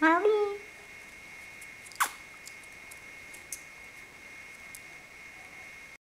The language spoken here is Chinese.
猫咪